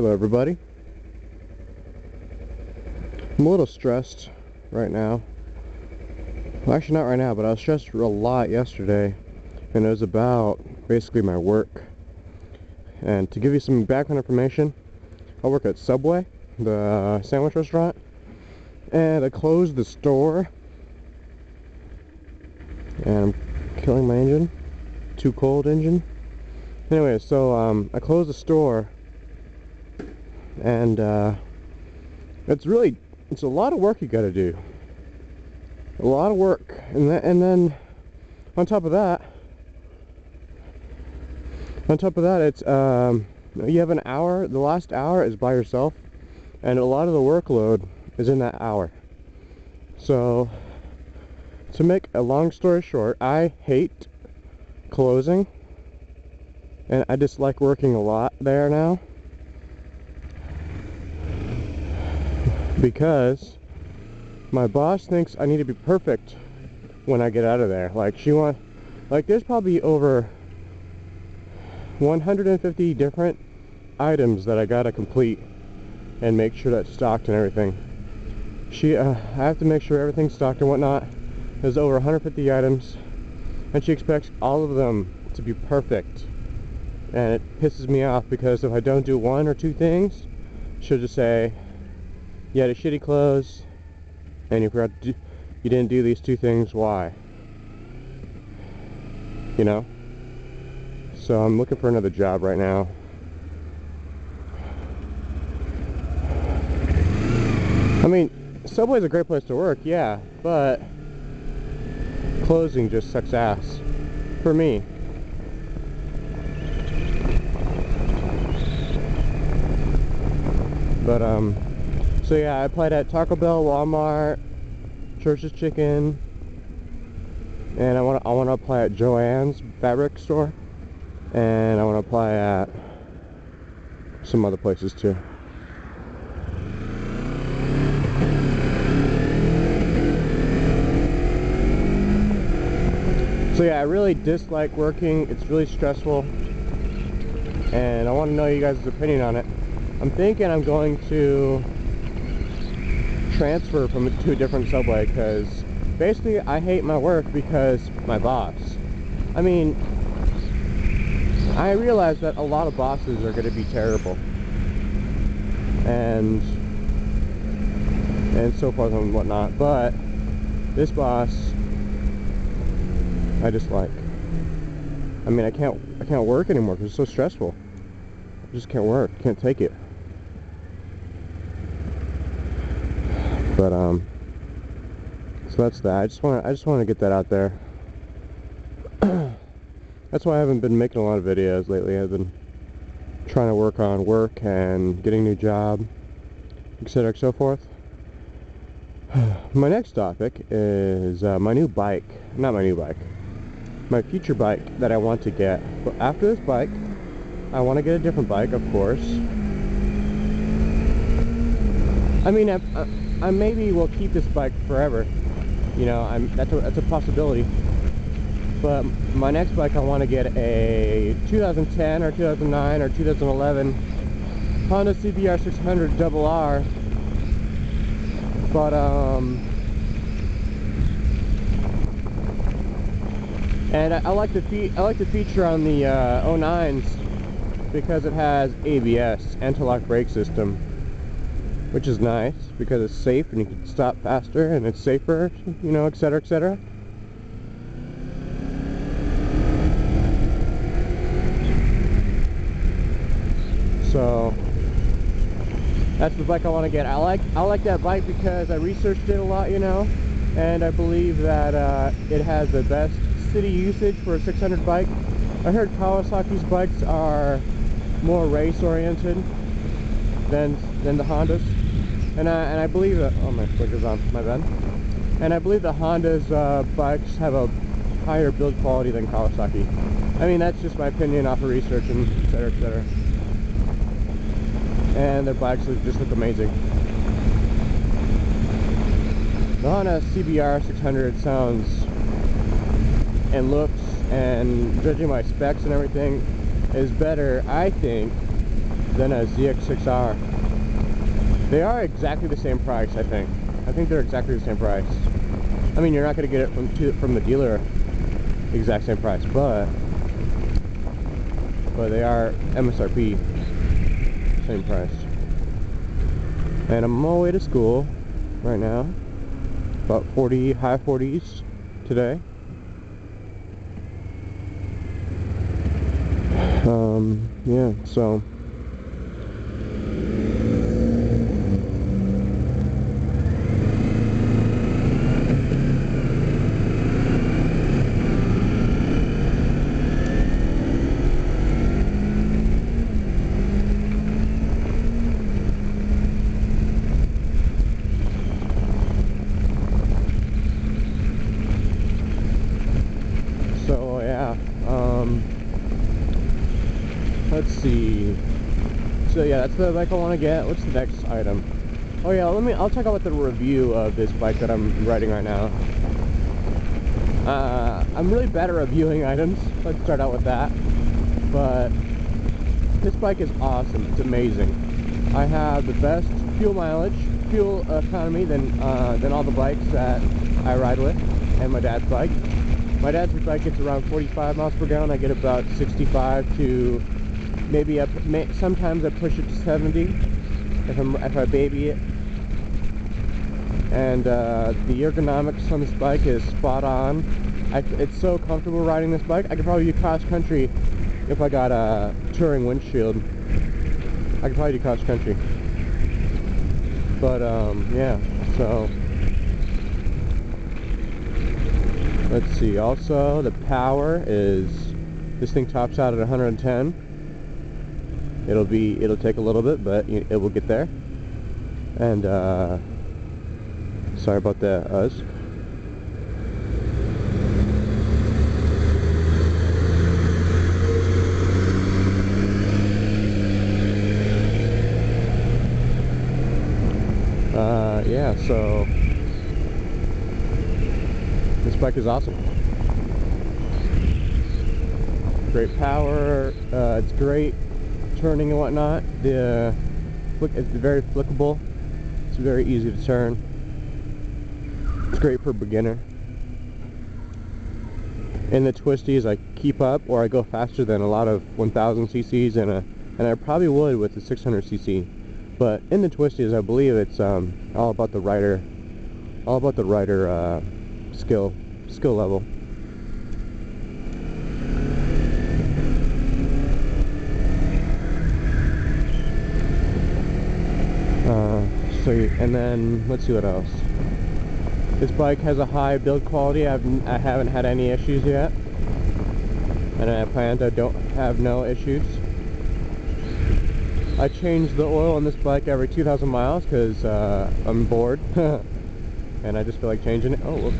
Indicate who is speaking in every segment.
Speaker 1: Hello everybody. I'm a little stressed right now. Well, actually not right now, but I was stressed a lot yesterday. And it was about basically my work. And to give you some background information, I work at Subway, the sandwich restaurant. And I closed the store. And I'm killing my engine. Too cold engine. Anyway, so um, I closed the store and uh, it's really it's a lot of work you got to do. A lot of work. And, th and then on top of that on top of that it's um, you have an hour the last hour is by yourself and a lot of the workload is in that hour. So to make a long story short I hate closing and I dislike working a lot there now because my boss thinks I need to be perfect when I get out of there. Like she want, like there's probably over 150 different items that I gotta complete and make sure that's stocked and everything. She, uh, I have to make sure everything's stocked and whatnot. There's over 150 items and she expects all of them to be perfect. And it pisses me off because if I don't do one or two things, she'll just say, you had a shitty close and you forgot do, you didn't do these two things why? You know? So I'm looking for another job right now. I mean Subway's a great place to work yeah but closing just sucks ass. For me. But um so yeah, I applied at Taco Bell, Walmart, Church's Chicken, and I want to I want to apply at Joann's fabric store, and I want to apply at some other places too. So yeah, I really dislike working. It's really stressful, and I want to know you guys' opinion on it. I'm thinking I'm going to transfer from to a different subway because basically I hate my work because my boss. I mean, I realize that a lot of bosses are going to be terrible. And and so forth and whatnot. But this boss I just like. I mean I can't I can't work anymore because it's so stressful. I just can't work, can't take it. But um, so that's that. I just want I just want to get that out there. that's why I haven't been making a lot of videos lately. I've been trying to work on work and getting a new job, etc. so forth. my next topic is uh, my new bike. Not my new bike. My future bike that I want to get. But after this bike, I want to get a different bike, of course. I mean, I, I, I maybe will keep this bike forever. You know, I'm that's a that's a possibility. But my next bike, I want to get a 2010 or 2009 or 2011 Honda CBR 600 double R. But um, and I, I like the I like the feature on the uh, 09s because it has ABS, anti-lock brake system which is nice because it's safe and you can stop faster and it's safer, you know, etc., etc. So that's the bike I want to get. I like I like that bike because I researched it a lot, you know, and I believe that uh, it has the best city usage for a 600 bike. I heard Kawasaki's bikes are more race oriented than than the Hondas. And I, and I believe that, oh my flicker's on, my bad. And I believe the Honda's uh, bikes have a higher build quality than Kawasaki. I mean, that's just my opinion off of research and et cetera, et cetera. And their bikes just look amazing. The Honda CBR 600 sounds and looks and judging my specs and everything is better, I think, than a ZX6R. They are exactly the same price, I think. I think they're exactly the same price. I mean, you're not going to get it from from the dealer exact same price, but but they are MSRP same price. And I'm on my way to school right now. About 40 high 40s today. Um, yeah, So yeah, um, let's see. So yeah, that's the bike I want to get. What's the next item? Oh yeah, let me. I'll talk about the review of this bike that I'm riding right now. Uh, I'm really bad at reviewing items. Let's start out with that. But this bike is awesome. It's amazing. I have the best fuel mileage, fuel economy than uh, than all the bikes that I ride with, and my dad's bike. My dad's bike gets around 45 miles per gallon. I get about 65 to maybe. May, sometimes I push it to 70 if I'm if I baby it. And uh, the ergonomics on this bike is spot on. I, it's so comfortable riding this bike. I could probably do cross country if I got a touring windshield. I could probably do cross country. But um, yeah, so let's see. Also, the power is this thing tops out at 110. It'll be it'll take a little bit, but it will get there. And uh, sorry about the us. Uh, yeah, so this bike is awesome. Great power, uh, it's great turning and whatnot. The flick, it's very flickable. It's very easy to turn. It's great for beginner. In the twisties, I keep up or I go faster than a lot of 1000 cc's and a, and I probably would with the 600 cc. But in the twisties, I believe it's um, all about the rider, all about the rider uh, skill, skill level. So, and then let's see what else. This bike has a high build quality. I've I haven't had any issues yet, and I plan to don't have no issues. I change the oil on this bike every 2,000 miles because uh, I'm bored and I just feel like changing it. Oh, whoops.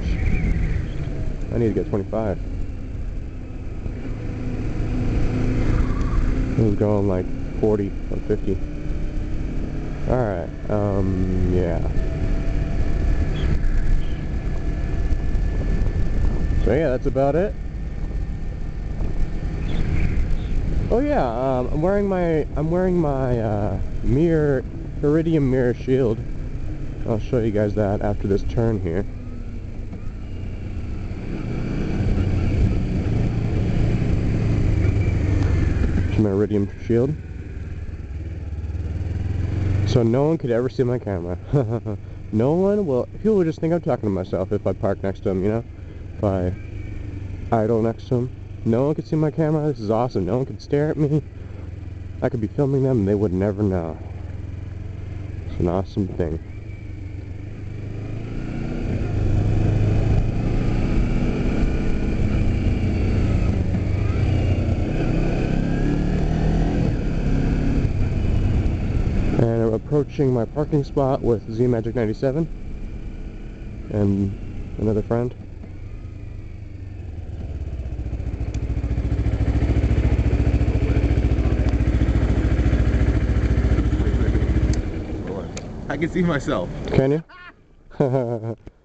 Speaker 1: I need to get 25. It was going like 40 or 50. Alright, um, yeah. So yeah, that's about it. Oh yeah, um, I'm wearing my I'm wearing my uh, mirror iridium mirror shield. I'll show you guys that after this turn here. My iridium shield. So no one could ever see my camera. no one will. People would just think I'm talking to myself if I park next to them. You know, if I idle next to them. No one could see my camera. This is awesome. No one could stare at me. I could be filming them and they would never know. It's an awesome thing. And I'm approaching my parking spot with Z Magic 97 and another friend.
Speaker 2: I can see myself.
Speaker 1: Can you?